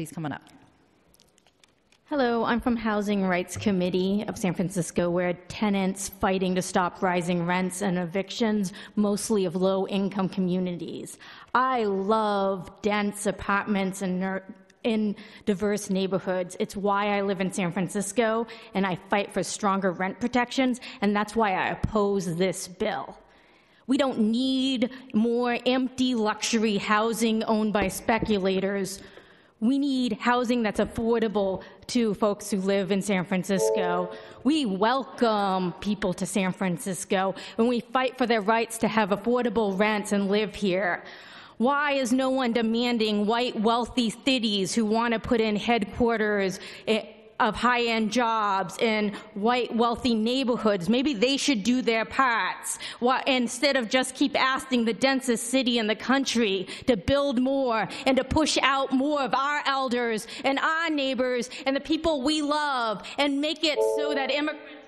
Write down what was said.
Please come on up. Hello, I'm from Housing Rights Committee of San Francisco, where tenants fighting to stop rising rents and evictions, mostly of low-income communities. I love dense apartments and in diverse neighborhoods. It's why I live in San Francisco, and I fight for stronger rent protections, and that's why I oppose this bill. We don't need more empty luxury housing owned by speculators. We need housing that's affordable to folks who live in San Francisco. We welcome people to San Francisco and we fight for their rights to have affordable rents and live here. Why is no one demanding white wealthy cities who want to put in headquarters eh, of high-end jobs in white wealthy neighborhoods. Maybe they should do their parts instead of just keep asking the densest city in the country to build more and to push out more of our elders and our neighbors and the people we love and make it so that immigrants